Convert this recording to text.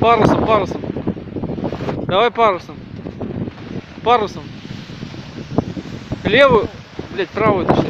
Парусом, парусом. Давай парусом. Парусом. Левую, блядь, правую точнее.